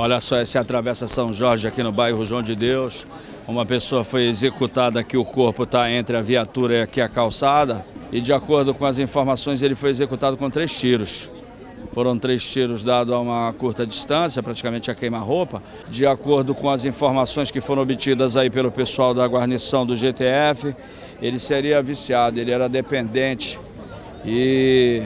Olha só, essa a Travessa São Jorge aqui no bairro João de Deus. Uma pessoa foi executada aqui, o corpo está entre a viatura e aqui a calçada. E de acordo com as informações, ele foi executado com três tiros. Foram três tiros dados a uma curta distância, praticamente a queima-roupa. De acordo com as informações que foram obtidas aí pelo pessoal da guarnição do GTF, ele seria viciado, ele era dependente e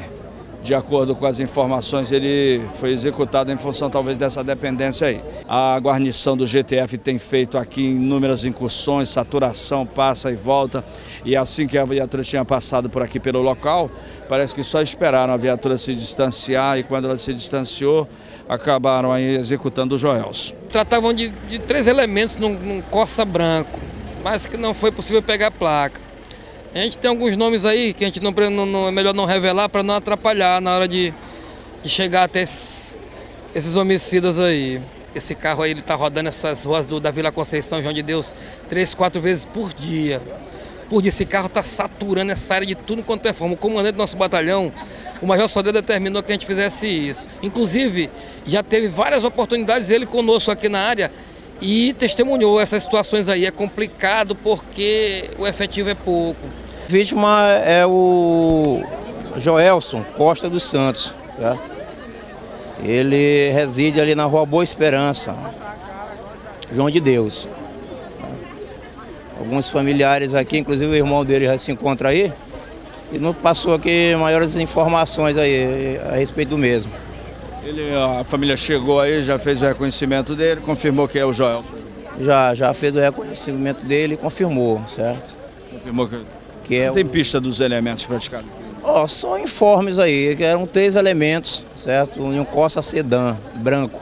de acordo com as informações, ele foi executado em função talvez dessa dependência aí. A guarnição do GTF tem feito aqui inúmeras incursões, saturação, passa e volta. E assim que a viatura tinha passado por aqui pelo local, parece que só esperaram a viatura se distanciar e quando ela se distanciou, acabaram aí executando o Joelson. Tratavam de, de três elementos num, num Corsa branco, mas que não foi possível pegar a placa. A gente tem alguns nomes aí que a gente não, não é melhor não revelar para não atrapalhar na hora de, de chegar até esses, esses, homicidas aí. Esse carro aí ele está rodando essas ruas do, da Vila Conceição, João de Deus, três, quatro vezes por dia. Por dia esse carro está saturando essa área de tudo quanto é forma. O comandante do nosso batalhão, o Major Sodré determinou que a gente fizesse isso. Inclusive, já teve várias oportunidades ele conosco aqui na área e testemunhou essas situações aí. É complicado porque o efetivo é pouco vítima é o Joelson Costa dos Santos. Certo? Ele reside ali na rua Boa Esperança, João de Deus. Alguns familiares aqui, inclusive o irmão dele já se encontra aí, e não passou aqui maiores informações aí a respeito do mesmo. Ele, a família chegou aí, já fez o reconhecimento dele, confirmou que é o Joelson? Já, já fez o reconhecimento dele e confirmou, certo? Confirmou que que é tem pista dos elementos praticados? Ó, oh, só informes aí, que eram três elementos, certo? Um Costa Sedan, branco,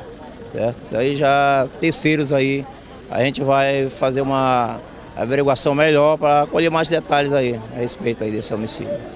certo? Aí já terceiros aí, a gente vai fazer uma averiguação melhor para colher mais detalhes aí a respeito aí desse homicídio.